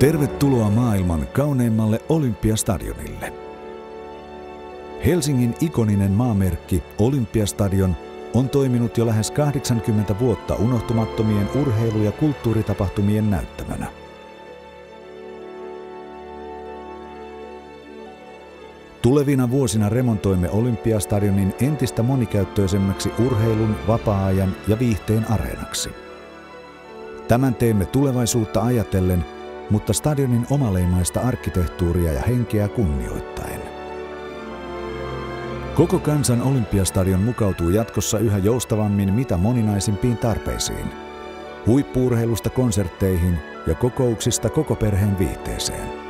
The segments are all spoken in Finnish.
Tervetuloa maailman kauneimmalle Olympiastadionille. Helsingin ikoninen maamerkki Olympiastadion on toiminut jo lähes 80 vuotta unohtumattomien urheilu- ja kulttuuritapahtumien näyttämönä. Tulevina vuosina remontoimme Olympiastadionin entistä monikäyttöisemmäksi urheilun, vapaa-ajan ja viihteen areenaksi. Tämän teemme tulevaisuutta ajatellen – mutta stadionin omaleimaista arkkitehtuuria ja henkeä kunnioittaen. Koko kansan olympiastadion mukautuu jatkossa yhä joustavammin mitä moninaisimpiin tarpeisiin. Huippuurheilusta konsertteihin ja kokouksista koko perheen viihteeseen.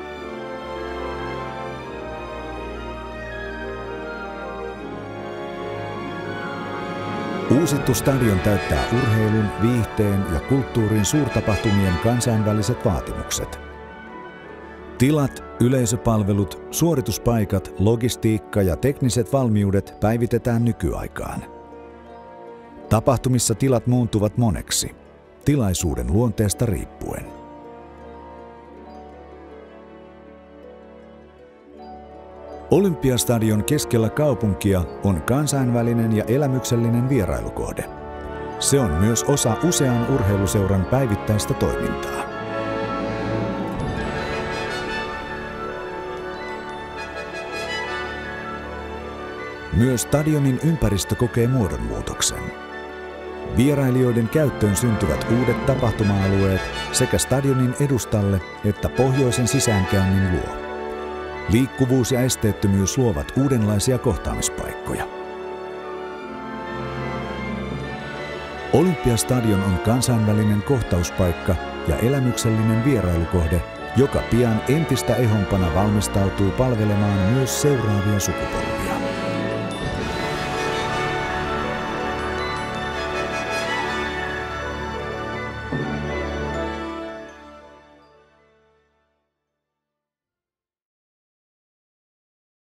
Uusittu stadion täyttää urheilun, viihteen ja kulttuurin suurtapahtumien kansainväliset vaatimukset. Tilat, yleisöpalvelut, suorituspaikat, logistiikka ja tekniset valmiudet päivitetään nykyaikaan. Tapahtumissa tilat muuntuvat moneksi, tilaisuuden luonteesta riippuen. Olympiastadion keskellä kaupunkia on kansainvälinen ja elämyksellinen vierailukohde. Se on myös osa usean urheiluseuran päivittäistä toimintaa. Myös stadionin ympäristö kokee muodonmuutoksen. Vierailijoiden käyttöön syntyvät uudet tapahtuma-alueet sekä stadionin edustalle että pohjoisen sisäänkäynnin luo. Liikkuvuus ja esteettömyys luovat uudenlaisia kohtaamispaikkoja. Olympiastadion on kansainvälinen kohtauspaikka ja elämyksellinen vierailukohde, joka pian entistä ehompana valmistautuu palvelemaan myös seuraavia sukupolvia.